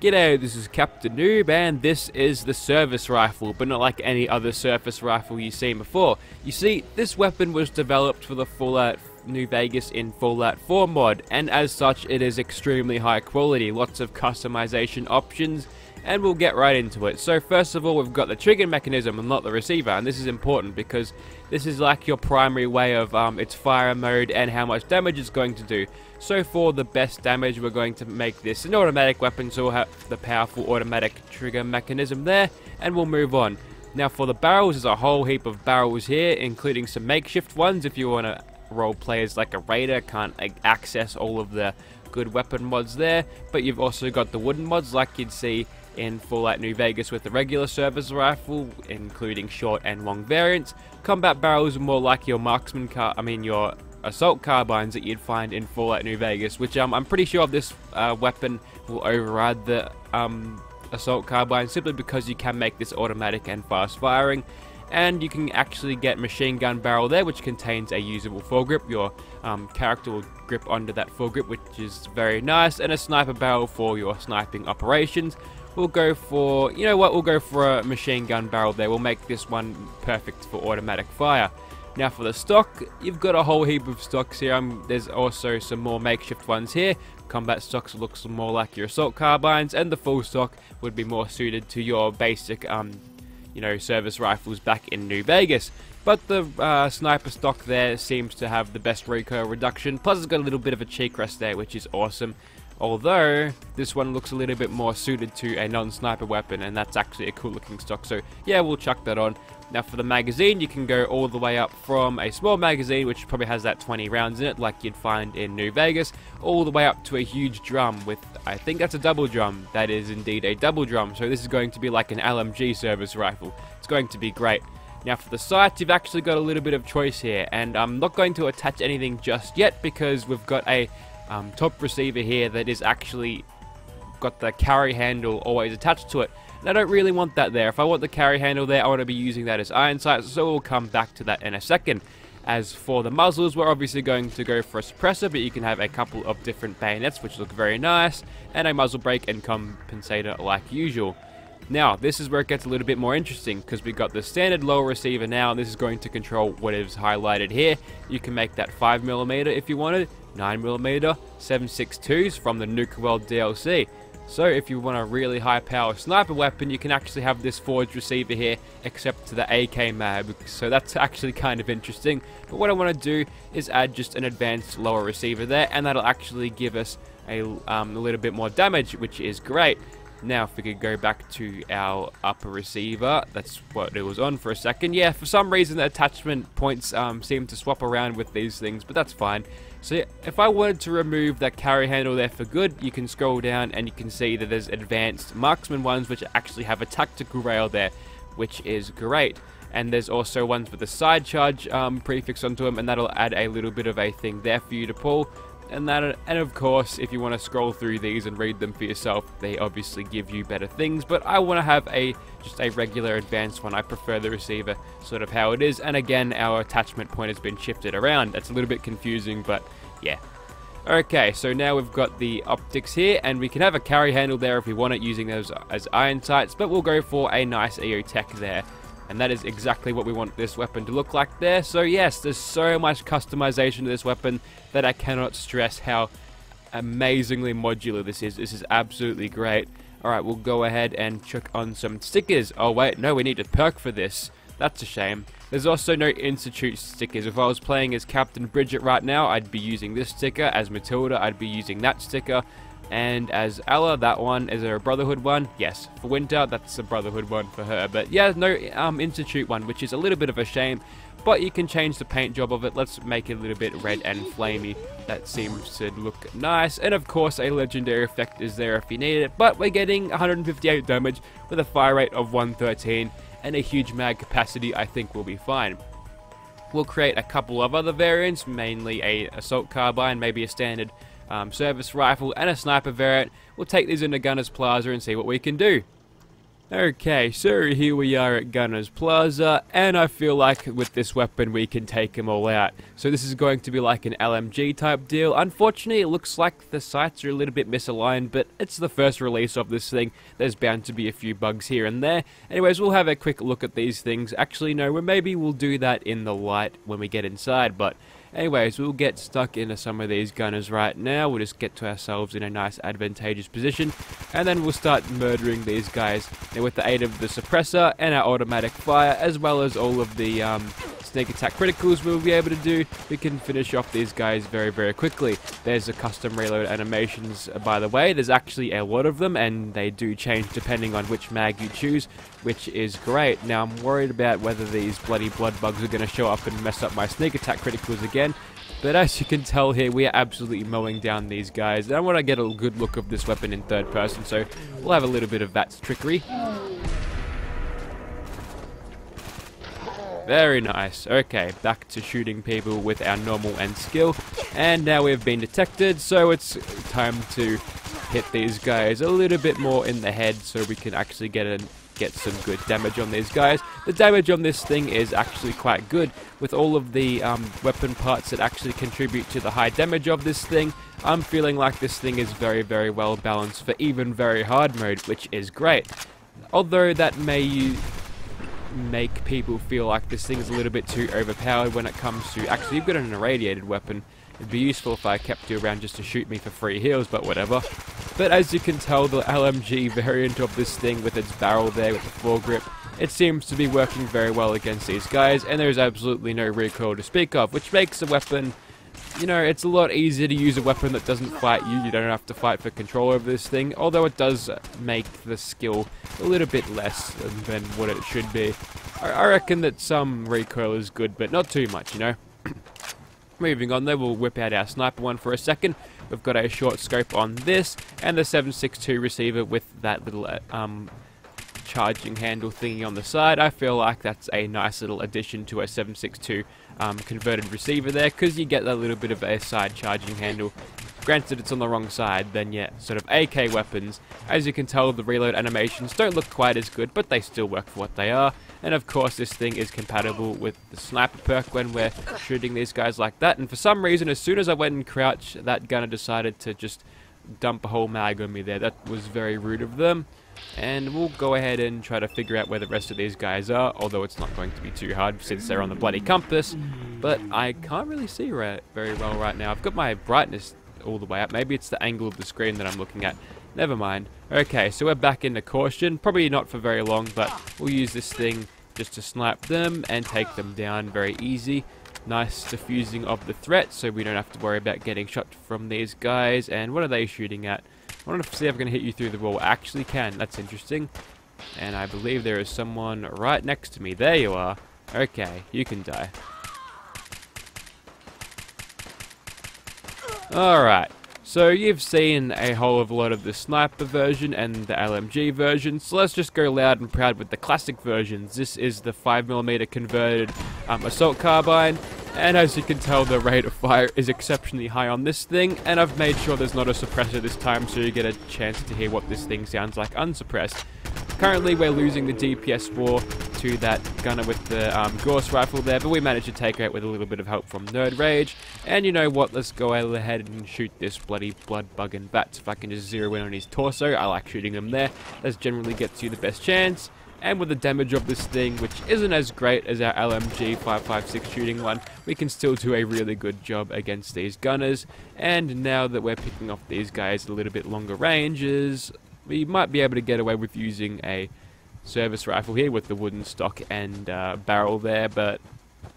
G'day, this is Captain Noob, and this is the service rifle, but not like any other service rifle you've seen before. You see, this weapon was developed for the Fallout New Vegas in Fallout 4 mod, and as such it is extremely high quality, lots of customization options, and we'll get right into it. So first of all, we've got the trigger mechanism and not the receiver, and this is important because this is like your primary way of um, its fire mode and how much damage it's going to do. So for the best damage, we're going to make this an automatic weapon, so we'll have the powerful automatic trigger mechanism there, and we'll move on. Now for the barrels, there's a whole heap of barrels here, including some makeshift ones if you want to role players like a raider can't access all of the good weapon mods there, but you've also got the wooden mods like you'd see in Fallout New Vegas with the regular service rifle, including short and long variants. Combat barrels are more like your marksman car, I mean your assault carbines that you'd find in Fallout New Vegas, which um, I'm pretty sure this uh, weapon will override the um, assault carbine simply because you can make this automatic and fast firing. And you can actually get machine gun barrel there which contains a usable foregrip. Your um, character will grip onto that foregrip which is very nice. And a sniper barrel for your sniping operations. We'll go for you know what? We'll go for a machine gun barrel there. We'll make this one perfect for automatic fire now for the stock you've got a whole heap of stocks here um, there's also some more makeshift ones here combat stocks looks more like your assault carbines and the full stock would be more suited to your basic um, you know, service rifles back in New Vegas. But the uh, sniper stock there seems to have the best recoil reduction, plus it's got a little bit of a cheek rest there, which is awesome. Although, this one looks a little bit more suited to a non-sniper weapon, and that's actually a cool looking stock, so yeah, we'll chuck that on. Now for the magazine, you can go all the way up from a small magazine, which probably has that 20 rounds in it, like you'd find in New Vegas, all the way up to a huge drum with, I think that's a double drum. That is indeed a double drum, so this is going to be like an LMG service rifle. It's going to be great. Now for the sights, you've actually got a little bit of choice here, and I'm not going to attach anything just yet because we've got a um, top receiver here that is actually got the carry handle always attached to it. And I don't really want that there. If I want the carry handle there, I want to be using that as iron sights, so we'll come back to that in a second. As for the muzzles, we're obviously going to go for a suppressor, but you can have a couple of different bayonets, which look very nice, and a muzzle brake and compensator like usual. Now, this is where it gets a little bit more interesting, because we've got the standard lower receiver now, and this is going to control what is highlighted here. You can make that 5mm if you wanted, 9mm, 7.62s from the Nuka World DLC. So if you want a really high power sniper weapon, you can actually have this forged receiver here, except to the AK mag, so that's actually kind of interesting. But what I want to do is add just an advanced lower receiver there, and that'll actually give us a, um, a little bit more damage, which is great. Now, if we could go back to our upper receiver, that's what it was on for a second. Yeah, for some reason the attachment points um, seem to swap around with these things, but that's fine. So if I wanted to remove that carry handle there for good, you can scroll down and you can see that there's advanced marksman ones which actually have a tactical rail there, which is great. And there's also ones with a side charge um, prefix onto them, and that'll add a little bit of a thing there for you to pull and that and of course if you want to scroll through these and read them for yourself they obviously give you better things but I want to have a just a regular advanced one. I prefer the receiver sort of how it is. And again our attachment point has been shifted around. That's a little bit confusing but yeah. Okay, so now we've got the optics here, and we can have a carry handle there if we want it using those as iron sights, but we'll go for a nice EOTech there and that is exactly what we want this weapon to look like there. So yes, there's so much customization to this weapon that I cannot stress how amazingly modular this is. This is absolutely great. Alright, we'll go ahead and chuck on some stickers. Oh wait, no, we need a perk for this. That's a shame. There's also no Institute stickers. If I was playing as Captain Bridget right now, I'd be using this sticker. As Matilda, I'd be using that sticker. And as Ella, that one is a Brotherhood one. Yes, for Winter, that's a Brotherhood one for her. But yeah, no um, Institute one, which is a little bit of a shame. But you can change the paint job of it. Let's make it a little bit red and flamey. That seems to look nice. And of course, a legendary effect is there if you need it. But we're getting 158 damage with a fire rate of 113 and a huge mag capacity. I think will be fine. We'll create a couple of other variants, mainly a assault carbine, maybe a standard um, service rifle, and a sniper variant. We'll take these into Gunners Plaza and see what we can do. Okay, so here we are at Gunners Plaza, and I feel like with this weapon we can take them all out. So this is going to be like an LMG type deal. Unfortunately, it looks like the sights are a little bit misaligned, but it's the first release of this thing. There's bound to be a few bugs here and there. Anyways, we'll have a quick look at these things. Actually, no, maybe we'll do that in the light when we get inside, but Anyways, we'll get stuck into some of these gunners right now. We'll just get to ourselves in a nice advantageous position. And then we'll start murdering these guys now, with the aid of the suppressor and our automatic fire, as well as all of the um, sneak attack criticals we'll be able to do. We can finish off these guys very, very quickly. There's the custom reload animations, uh, by the way. There's actually a lot of them, and they do change depending on which mag you choose, which is great. Now, I'm worried about whether these bloody blood bugs are going to show up and mess up my sneak attack criticals again. But as you can tell here, we are absolutely mowing down these guys. And I want to get a good look of this weapon in third person, so we'll have a little bit of that trickery. Very nice. Okay, back to shooting people with our normal and skill. And now we've been detected, so it's time to hit these guys a little bit more in the head so we can actually get an get some good damage on these guys. The damage on this thing is actually quite good with all of the um, weapon parts that actually contribute to the high damage of this thing. I'm feeling like this thing is very, very well balanced for even very hard mode, which is great. Although that may make people feel like this thing is a little bit too overpowered when it comes to... Actually, you've got an irradiated weapon. It'd be useful if I kept you around just to shoot me for free heals, but whatever. But as you can tell, the LMG variant of this thing with its barrel there with the foregrip, it seems to be working very well against these guys, and there's absolutely no recoil to speak of, which makes the weapon, you know, it's a lot easier to use a weapon that doesn't fight you. You don't have to fight for control over this thing, although it does make the skill a little bit less than what it should be. I reckon that some recoil is good, but not too much, you know? Moving on though, we'll whip out our sniper one for a second. We've got a short scope on this, and the 7.62 receiver with that little uh, um, charging handle thingy on the side. I feel like that's a nice little addition to a 7.62 um, converted receiver there, because you get that little bit of a side charging handle Granted, it's on the wrong side, then yeah, sort of AK weapons. As you can tell, the reload animations don't look quite as good, but they still work for what they are. And of course, this thing is compatible with the sniper perk when we're shooting these guys like that. And for some reason, as soon as I went and crouched, that gunner decided to just dump a whole mag on me there. That was very rude of them. And we'll go ahead and try to figure out where the rest of these guys are, although it's not going to be too hard since they're on the bloody compass. But I can't really see right, very well right now. I've got my brightness all the way up. Maybe it's the angle of the screen that I'm looking at. Never mind. Okay, so we're back into caution. Probably not for very long, but we'll use this thing just to snipe them and take them down very easy. Nice diffusing of the threat, so we don't have to worry about getting shot from these guys. And what are they shooting at? I want to see if I can hit you through the wall. Actually can. That's interesting. And I believe there is someone right next to me. There you are. Okay, you can die. Alright, so you've seen a whole of a lot of the sniper version and the LMG version, so let's just go loud and proud with the classic versions. This is the 5mm converted um, assault carbine, and as you can tell the rate of fire is exceptionally high on this thing, and I've made sure there's not a suppressor this time so you get a chance to hear what this thing sounds like unsuppressed. Currently we're losing the DPS war to that gunner with the um, Gauss rifle there, but we managed to take it out with a little bit of help from Nerd Rage. And you know what, let's go ahead and shoot this bloody blood bug and VATS. If I can just zero in on his torso, I like shooting him there. That generally gets you the best chance. And with the damage of this thing, which isn't as great as our LMG 556 shooting one, we can still do a really good job against these gunners. And now that we're picking off these guys a little bit longer ranges, we might be able to get away with using a service rifle here with the wooden stock and uh, barrel there, but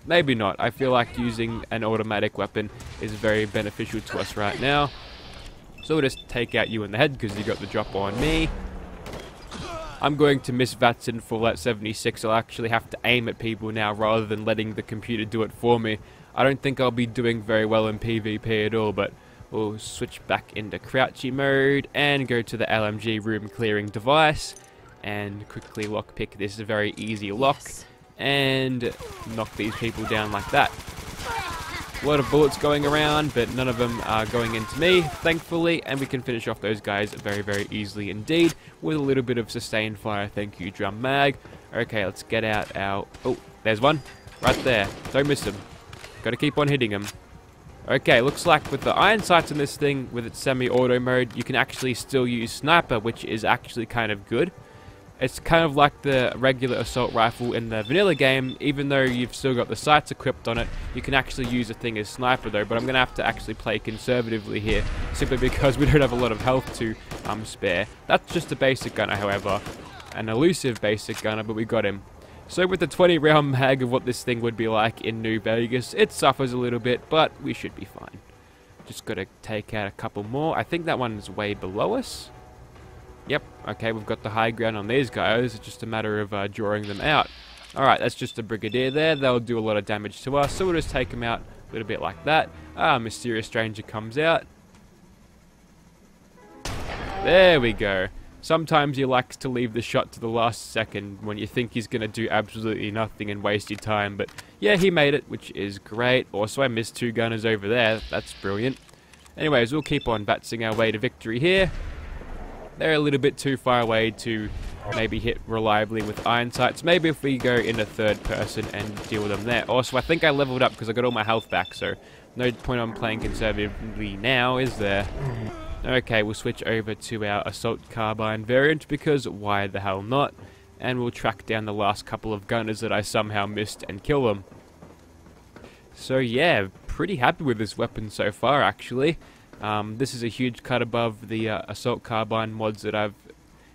maybe not. I feel like using an automatic weapon is very beneficial to us right now. So we'll just take out you in the head because you got the drop on me. I'm going to miss VATS for that 76. I'll actually have to aim at people now rather than letting the computer do it for me. I don't think I'll be doing very well in PvP at all, but We'll switch back into crouchy mode and go to the LMG room clearing device and quickly lockpick this is a very easy lock and knock these people down like that. A lot of bullets going around, but none of them are going into me, thankfully, and we can finish off those guys very, very easily indeed, with a little bit of sustained fire. Thank you, Drum Mag. Okay, let's get out our... Oh, there's one. Right there. Don't miss him. Gotta keep on hitting him. Okay, looks like with the iron sights in this thing, with its semi-auto mode, you can actually still use sniper, which is actually kind of good. It's kind of like the regular assault rifle in the vanilla game, even though you've still got the sights equipped on it, you can actually use a thing as sniper though, but I'm going to have to actually play conservatively here, simply because we don't have a lot of health to um, spare. That's just a basic gunner, however, an elusive basic gunner, but we got him. So with the 20 round mag of what this thing would be like in New Vegas, it suffers a little bit, but we should be fine. Just got to take out a couple more. I think that one's way below us. Yep, okay, we've got the high ground on these guys. It's just a matter of uh, drawing them out. Alright, that's just a Brigadier there. They'll do a lot of damage to us, so we'll just take them out a little bit like that. Ah, Mysterious Stranger comes out. There we go. Sometimes he likes to leave the shot to the last second when you think he's going to do absolutely nothing and waste your time, but yeah, he made it, which is great. Also, I missed two gunners over there. That's brilliant. Anyways, we'll keep on VATSing our way to victory here. They're a little bit too far away to maybe hit reliably with iron sights. Maybe if we go in a third person and deal with them there. Also, I think I leveled up because I got all my health back, so no point on playing conservatively now, is there? Okay, we'll switch over to our assault carbine variant because why the hell not? And we'll track down the last couple of gunners that I somehow missed and kill them. So yeah, pretty happy with this weapon so far actually. Um, this is a huge cut above the uh, assault carbine mods that I've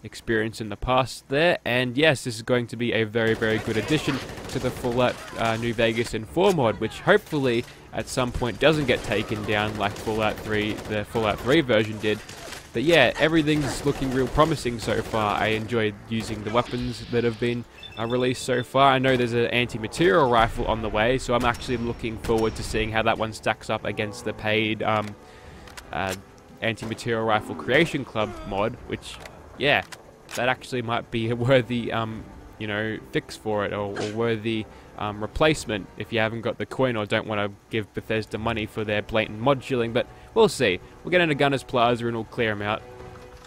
experienced in the past there. And yes, this is going to be a very, very good addition to the Fallout uh, New Vegas in 4 mod, which hopefully at some point doesn't get taken down like Fallout 3, the Fallout 3 version did. But yeah, everything's looking real promising so far. I enjoyed using the weapons that have been uh, released so far. I know there's an anti-material rifle on the way, so I'm actually looking forward to seeing how that one stacks up against the paid um, uh, anti-material rifle creation club mod, which, yeah, that actually might be a worthy, um, you know, fix for it or, or worthy um, replacement if you haven't got the coin or don't want to give Bethesda money for their blatant mod shilling, but we'll see. We'll get into Gunner's Plaza and we'll clear them out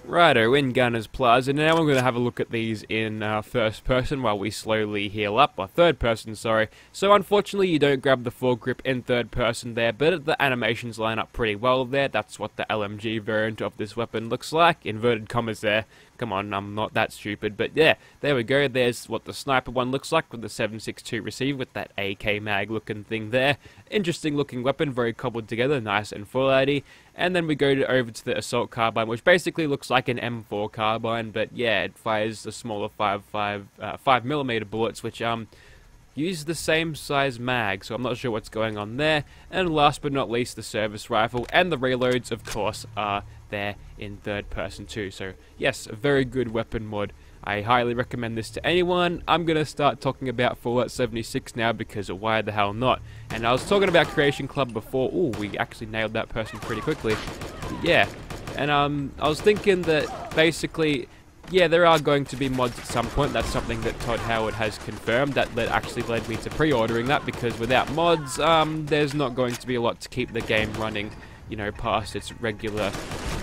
Righto, in Gunner's Plaza. And now I'm going to have a look at these in uh, first person while we slowly heal up, or third person, sorry. So unfortunately you don't grab the foregrip in third person there, but the animations line up pretty well there. That's what the LMG variant of this weapon looks like. Inverted commas there. Come on, I'm not that stupid, but yeah, there we go. There's what the sniper one looks like with the 7.62 receiver with that AK mag looking thing there. Interesting looking weapon, very cobbled together, nice and full ID. And then we go to, over to the assault carbine, which basically looks like an M4 carbine, but yeah, it fires the smaller 5 5 uh, 5 millimeter bullets, which um use the same size mag, so I'm not sure what's going on there. And last but not least, the service rifle and the reloads, of course, are there in third person too. So yes, a very good weapon mod. I highly recommend this to anyone. I'm going to start talking about Fallout 76 now because why the hell not? And I was talking about Creation Club before. Oh, we actually nailed that person pretty quickly. But yeah. And um, I was thinking that basically, yeah, there are going to be mods at some point. That's something that Todd Howard has confirmed. That, actually led me to pre-ordering that because without mods, um, there's not going to be a lot to keep the game running, you know, past its regular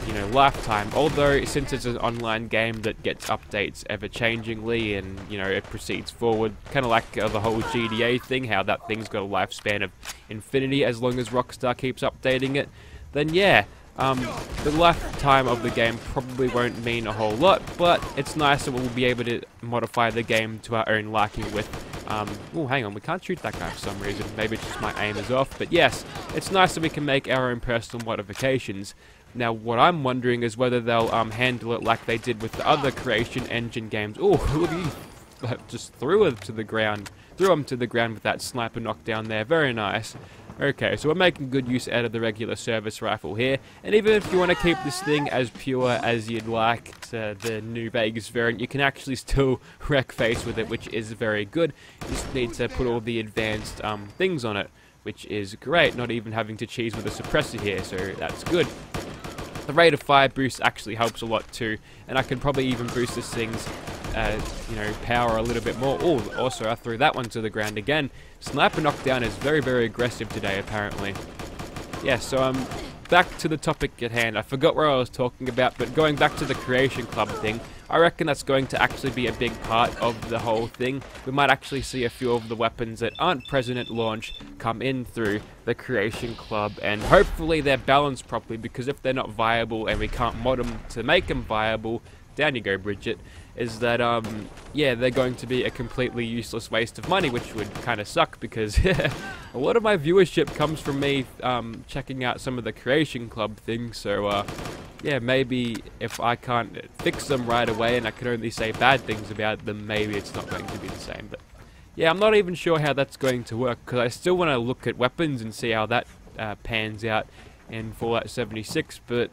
you know, lifetime. Although, since it's an online game that gets updates ever-changingly and, you know, it proceeds forward, kind of like uh, the whole GTA thing, how that thing's got a lifespan of infinity as long as Rockstar keeps updating it, then yeah, um, the lifetime of the game probably won't mean a whole lot, but it's nice that we'll be able to modify the game to our own liking with um, oh, hang on, we can't shoot that guy for some reason. Maybe it's just my aim is off. But yes, it's nice that we can make our own personal modifications. Now, what I'm wondering is whether they'll um, handle it like they did with the other Creation Engine games. Oh, look at you. Just threw it to the ground. Threw him to the ground with that sniper knockdown there. Very nice. Okay, so we're making good use out of the regular service rifle here. And even if you want to keep this thing as pure as you'd like to the New Vegas variant, you can actually still wreck face with it, which is very good. You just need to put all the advanced um, things on it, which is great. Not even having to cheese with a suppressor here, so that's good. The rate of fire boost actually helps a lot too, and I can probably even boost this thing's uh, you know, power a little bit more. Oh, also I threw that one to the ground again. Sniper knockdown is very, very aggressive today, apparently. Yeah, so um, back to the topic at hand. I forgot where I was talking about, but going back to the Creation Club thing, I reckon that's going to actually be a big part of the whole thing. We might actually see a few of the weapons that aren't present at launch come in through the Creation Club, and hopefully they're balanced properly, because if they're not viable and we can't mod them to make them viable, down you go, Bridget, is that, um, yeah, they're going to be a completely useless waste of money, which would kind of suck because a lot of my viewership comes from me um, checking out some of the Creation Club things, so, uh, yeah, maybe if I can't fix them right away and I can only say bad things about them, maybe it's not going to be the same, but... Yeah, I'm not even sure how that's going to work, because I still want to look at weapons and see how that uh, pans out in Fallout 76, but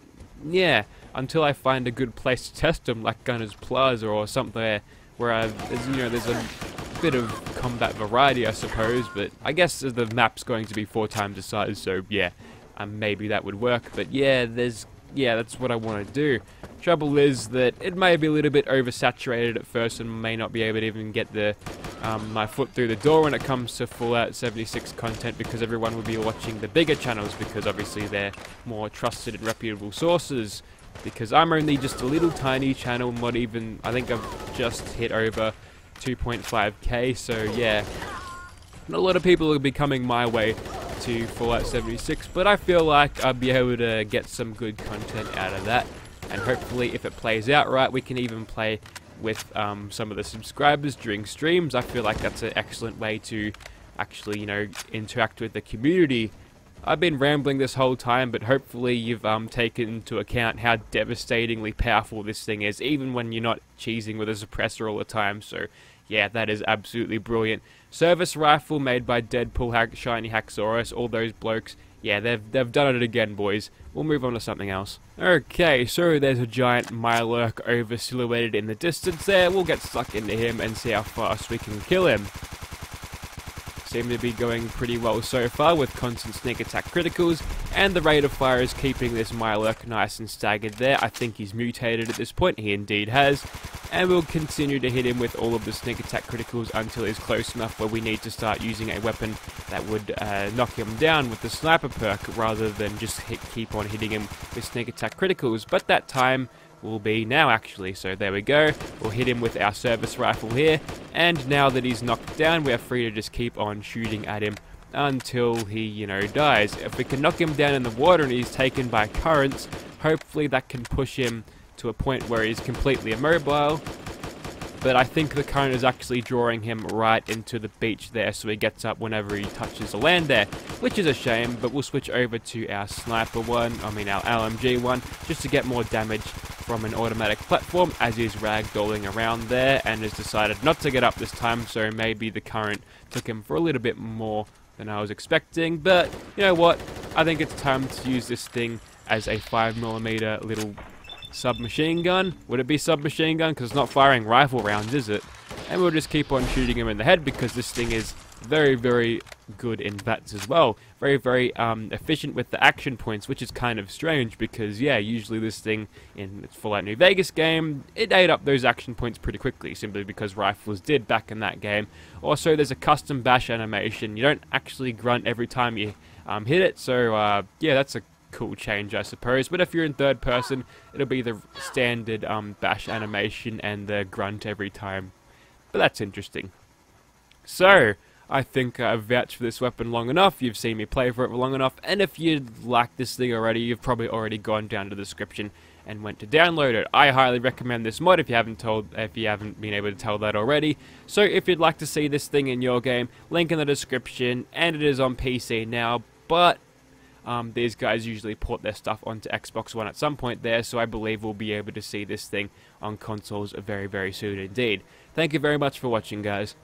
yeah, until I find a good place to test them, like Gunner's Plaza or somewhere where there's, you know, there's a bit of combat variety, I suppose, but I guess the map's going to be four times the size, so yeah, um, maybe that would work, but yeah, there's, yeah, that's what I want to do. Trouble is that it may be a little bit oversaturated at first and may not be able to even get the um, my foot through the door when it comes to Fallout 76 content because everyone will be watching the bigger channels because obviously they're more trusted and reputable sources because I'm only just a little tiny channel, not even, I think I've just hit over 2.5k, so yeah, Not a lot of people will be coming my way to Fallout 76, but I feel like I'll be able to get some good content out of that, and hopefully if it plays out right, we can even play with um, some of the subscribers during streams. I feel like that's an excellent way to actually, you know, interact with the community I've been rambling this whole time, but hopefully you've um, taken into account how devastatingly powerful this thing is, even when you're not cheesing with a suppressor all the time. So, yeah, that is absolutely brilliant. Service rifle made by Deadpool, Hack, Shiny Haxorus, all those blokes. Yeah, they've, they've done it again, boys. We'll move on to something else. Okay, so there's a giant Mirelurk over silhouetted in the distance there. We'll get stuck into him and see how fast we can kill him seem to be going pretty well so far with constant sneak attack criticals, and the rate of fire is keeping this Mirelurk nice and staggered there. I think he's mutated at this point, he indeed has, and we'll continue to hit him with all of the sneak attack criticals until he's close enough where we need to start using a weapon that would uh, knock him down with the sniper perk rather than just hit, keep on hitting him with sneak attack criticals. But that time will be now actually. So there we go. We'll hit him with our service rifle here. And now that he's knocked down, we're free to just keep on shooting at him until he, you know, dies. If we can knock him down in the water and he's taken by currents, hopefully that can push him to a point where he's completely immobile but I think the current is actually drawing him right into the beach there, so he gets up whenever he touches the land there, which is a shame, but we'll switch over to our sniper one, I mean our LMG one, just to get more damage from an automatic platform as he's ragdolling around there and has decided not to get up this time, so maybe the current took him for a little bit more than I was expecting, but you know what, I think it's time to use this thing as a 5mm little submachine gun. Would it be submachine gun? Because it's not firing rifle rounds, is it? And we'll just keep on shooting him in the head because this thing is very, very good in VATS as well. Very, very um, efficient with the action points, which is kind of strange because, yeah, usually this thing in its Fallout New Vegas game, it ate up those action points pretty quickly, simply because rifles did back in that game. Also, there's a custom bash animation. You don't actually grunt every time you um, hit it, so uh, yeah, that's a cool change, I suppose. But if you're in third person, it'll be the standard um, bash animation and the grunt every time. But that's interesting. So, I think I've vouched for this weapon long enough, you've seen me play for it long enough, and if you like this thing already, you've probably already gone down to the description and went to download it. I highly recommend this mod if you haven't told if you haven't been able to tell that already. So if you'd like to see this thing in your game, link in the description, and it is on PC now, but um, these guys usually port their stuff onto Xbox One at some point there, so I believe we'll be able to see this thing on consoles very, very soon indeed. Thank you very much for watching, guys.